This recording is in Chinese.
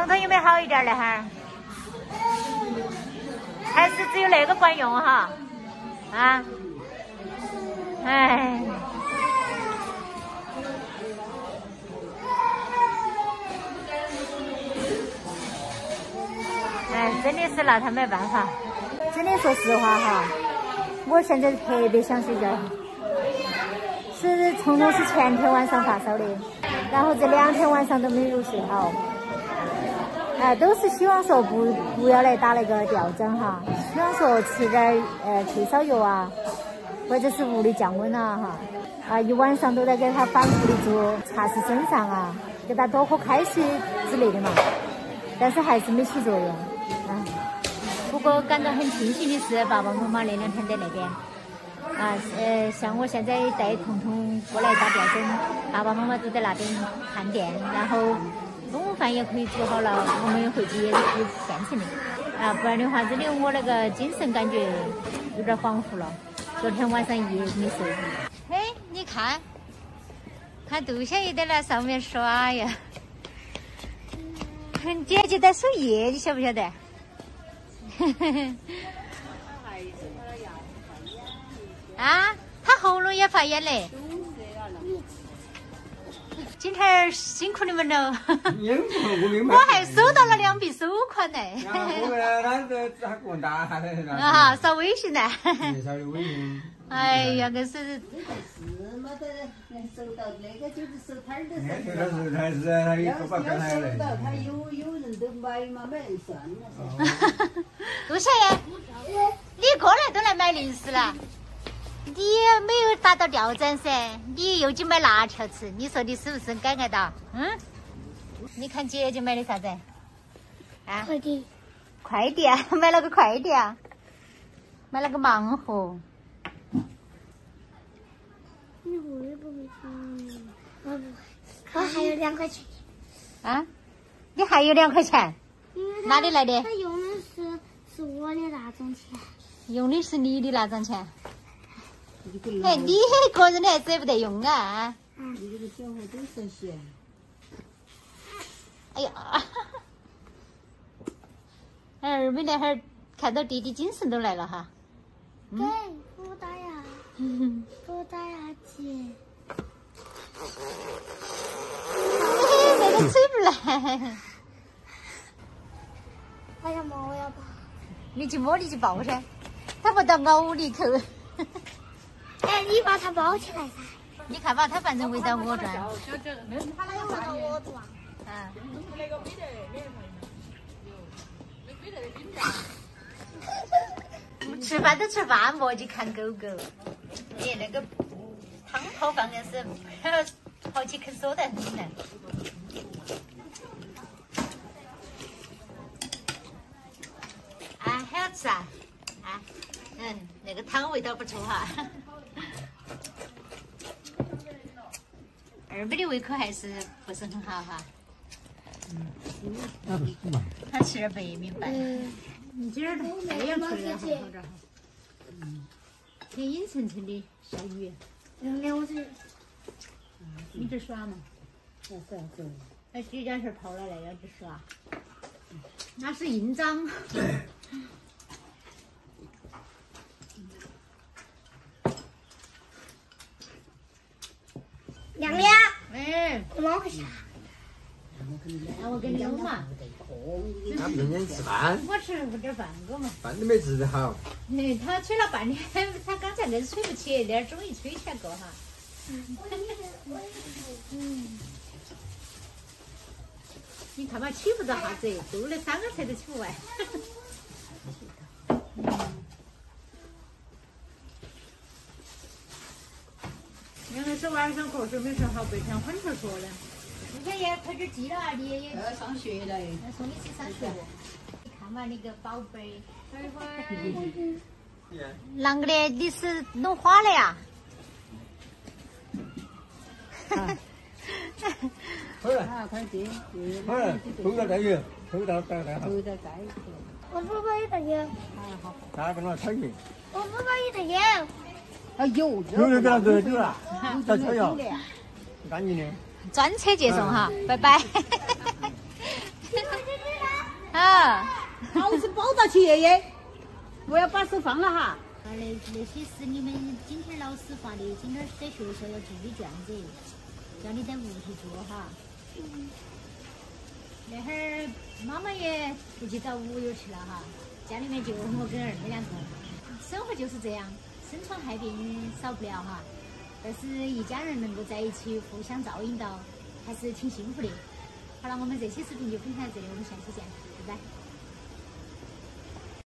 彤彤有没有好一点的哈？还是只有那个管用哈？啊？哎。哎，真的是拿他没办法。真的说实话哈，我现在特别想睡觉。是彤彤是前天晚上发烧的，然后这两天晚上都没入睡好。哎，都是希望说不不要来打那个吊针哈，希望说吃点呃退烧药啊，或者是物理降温啊哈。啊，一晚上都在给他反复的做擦拭身上啊，给他多喝开水之类的嘛，但是还是没起作用。啊，不过感到很庆幸的是，爸爸妈妈那两天在那边。啊，呃，像我现在带彤彤过来打吊针，爸爸妈妈都在那边看店，然后饭也可以煮好了，我们回去也是可以现成的。啊，不然的话，真的我那个精神感觉有点恍惚了。昨天晚上一夜没睡。嘿，你看，看杜小姨在那上面耍呀。姐姐在守夜，你晓不晓得？嘿嘿嘿。啊，他喉咙也发炎嘞。今天辛苦你们了。我还收到了两笔收款呢。啊，扫微信呢。哎呀，硬是。是没得能收到那个就是收摊儿的收到，他有有人都买嘛，没人算了。杜小燕，你过来都来买零食了。你没有打到吊针噻，你又去买辣条吃，你说你是不是该挨打？嗯？你看姐姐买的啥子？啊？快递。快递啊！买了个快递啊！买了个盲盒。你会不会吃？我不会。我还有两块钱。啊？你还有两块钱？哪里来的？他用的是是我的那张钱。用的是你的那张钱。哎，你个人的还舍不得用啊？你这个小孩真神奇。哎呀，哎，二妹那会儿看到弟弟精神都来了哈。对，我打呀，我打呀姐。那个吹不来。我要摸，我要抱。你去摸，你去抱噻，他不到咬你口。哎，你把它包起来噻！你看吧，它反正围着我转。它那个围着我转。嗯。吃饭都吃饭，莫去看狗狗。哎，那个汤泡放硬是好起肯说的很呢。啊，好吃啊！啊，嗯，那个汤味道不错哈。二妹的胃口还是不是很好哈。嗯，他吃点白米饭。你，今儿太阳出来了，好点哈。嗯，天阴沉沉的，下雨。凉凉我这。你这耍嘛？是啊是。那徐家是跑了那要去耍。那是印章。哎，怎么回事？那我跟你讲嘛。他明天吃饭。我吃了点饭个嘛。饭都没吃得好。哎，他吹了半天，他刚才硬是吹不起，那点终于吹起来过哈。嗯。你看嘛，起不到啥子，做了三个菜都起不完。原来是晚上瞌睡没睡好，白天昏头说的。今天也快点记了啊，你也要上学了，要送你去上学。你看嘛，你个宝贝。等会儿。啷个的？你是弄花了呀？哈哈哈快点，快点，快点，头在这里，头在在在。头在在。我不把一袋油。好好。大跟我炒去。我不把一袋油。啊有，有有给他热酒了，再抽药，干净的。专车接送哈，拜拜。好是包到起爷爷，我要把手放了哈。那那些是你们今天老师发的，今天在学校要做的卷子，叫你在屋头做哈。那会儿妈妈也出去找屋友去了哈，家里面就我跟二妹两个，生活就是这样，生疮害病少不了哈。但是一家人能够在一起互相照应到，还是挺幸福的。好了，我们这期视频就分享到这里，我们下期见，拜拜。